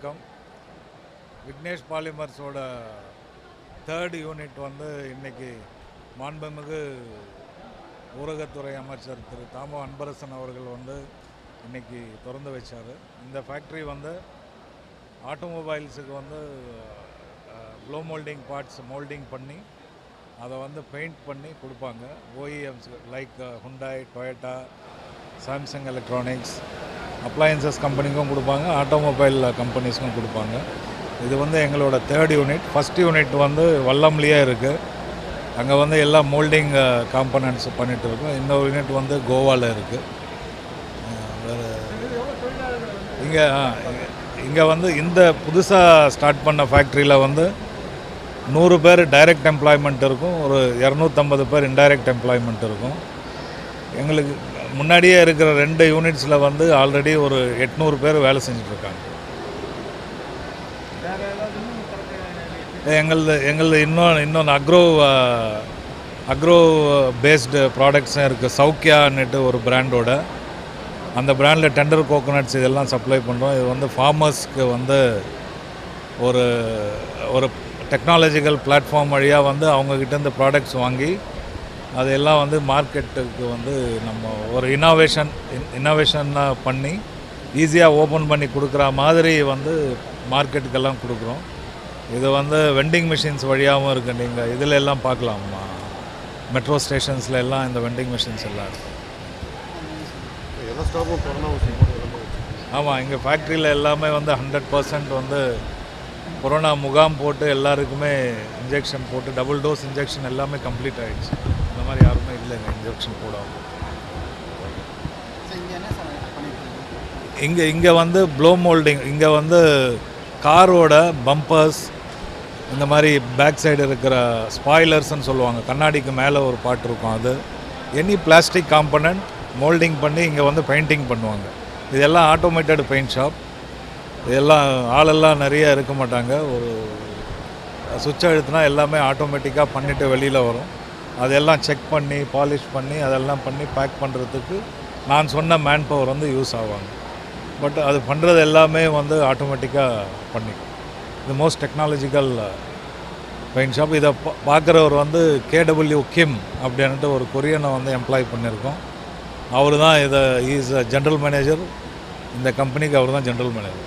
வணக்கம். Vignesh பாலிமர்ஸோட third unit வந்து இன்னைக்கு மாண்புமிகு ஊரகத்துறை அமைச்சர் திரு தாமோ அன்பரசன் அவர்கள் வந்து இன்னைக்கு திறந்து வச்சார். இந்த ஃபேக்ட்ரி வந்து ஆட்டோமொபைல்ஸுக்கு வந்து ப்ளோ மோல்டிங் பார்ட்ஸ் மோல்டிங் பண்ணி அதை வந்து பெயிண்ட் பண்ணி கொடுப்பாங்க. OEMs like Hyundai Toyota Samsung electronics appliances கம்பெனிக்கும் கொடுப்பாங்க ஆட்டோமொபைல் கம்பெனிஸ்க்கும் கொடுப்பாங்க. இது வந்து எங்களோட தேர்ட் யூனிட் ஃபஸ்ட் யூனிட் வந்து வல்லம்லேயே இருக்குது அங்கே வந்து எல்லா மோல்டிங் காம்பனன்ட்ஸ் பண்ணிட்டு இருக்கோம். இன்னொரு யூனிட் வந்து கோவாவில் இருக்குது வேறு இங்கே இங்கே வந்து இந்த புதுசாக ஸ்டார்ட் பண்ண ஃபேக்ட்ரியில் வந்து நூறு பேர் டைரக்ட் எம்ப்ளாய்மெண்ட் இருக்கும். ஒரு இரநூத்தம்பது பேர் இன்டைரக்ட் எம்ப்ளாய்மெண்ட் இருக்கும். எங்களுக்கு முன்னாடியே இருக்கிற ரெண்டு யூனிட்ஸில் வந்து ஆல்ரெடி ஒரு எட்நூறு பேர் வேலை செஞ்சுட்ருக்காங்க. எங்களது எங்களது இன்னும் இன்னொன்று அக்ரோ அக்ரோ பேஸ்டு ப்ராடக்ட்ஸும் இருக்குது சௌக்கியான்னுட்டு ஒரு பிராண்டோட அந்த பிராண்டில் டெண்டர் கோகோனட்ஸ் இதெல்லாம் சப்ளை பண்ணுறோம் இது வந்து ஃபார்மர்ஸ்க்கு வந்து ஒரு ஒரு டெக்னாலஜிக்கல் பிளாட்ஃபார்ம் வழியாக வந்து அவங்கக்கிட்டேருந்து ப்ராடக்ட்ஸ் வாங்கி அதெல்லாம் வந்து மார்க்கெட்டுக்கு வந்து நம்ம ஒரு இனோவேஷன் இனோவேஷனாக பண்ணி ஈஸியாக ஓப்பன் பண்ணி கொடுக்குற மாதிரி வந்து மார்க்கெட்டுக்கெல்லாம் கொடுக்குறோம். இது வந்து வெண்டிங் மிஷின்ஸ் வழியாகவும் இருக்குது நீங்கள் இதில் எல்லாம் பார்க்கலாம்? மெட்ரோ ஸ்டேஷன்ஸில் எல்லாம் இந்த வெண்டிங் மிஷின்ஸ் எல்லாம் இருக்குது ஆமாம் எங்கள் ஃபேக்ட்ரியில் எல்லாமே வந்து ஹண்ட்ரட் பர்சன்ட் வந்து கொரோனா முகாம் போட்டு எல்லாருக்குமே இன்ஜெக்ஷன் போட்டு டபுள் டோஸ் இன்ஜெக்ஷன் எல்லாமே கம்ப்ளீட் ஆகிடுச்சு இல்லைங்க இன்ஜெக்ஷன் சார் இங்கே இங்கே வந்து ப்ளோ மோல்டிங் இங்கே வந்து காரோட பம்பர்ஸ் இந்த மாதிரி பேக் சைடு இருக்கிற ஸ்பாய்லர்ஸ்னு சொல்லுவாங்க. கண்ணாடிக்கு மேலே ஒரு பாட்டு இருக்கும் அது. எனி பிளாஸ்டிக் காம்பனண்ட் மோல்டிங் பண்ணி இங்கே வந்து பெயிண்டிங் பண்ணுவாங்க. இதெல்லாம் ஆட்டோமேட்டட் பெயிண்ட் ஷாப் இதெல்லாம் ஆளெல்லாம் நிறைய இருக்க மாட்டாங்க. ஒரு சுவிட்ச் அழுத்தினா எல்லாமே ஆட்டோமேட்டிக்காக பண்ணிவிட்டு வெளியில் வரும். அதெல்லாம் செக் பண்ணி பாலிஷ் பண்ணி அதெல்லாம் பண்ணி பேக் பண்ணுறதுக்கு நான் சொன்ன மேன் பவர் வந்து யூஸ் ஆவாங்க. பட் அது பண்ணுறது எல்லாமே வந்து ஆட்டோமேட்டிக்காக பண்ணிக்கும் இது மோஸ்ட் டெக்னாலஜிக்கல் பெயிண்ட் ஷாப் இதை பா பார்க்குறவர் வந்து கேடபிள்யூ கிம் அப்படின்ட்டு ஒரு கொரியனை வந்து எம்ப்ளாய் பண்ணியிருக்கோம். அவர் தான் இதை இஸ் ஜென்ரல் மேனேஜர் இந்த கம்பெனிக்கு அவர் தான் ஜென்ரல் மேனேஜர்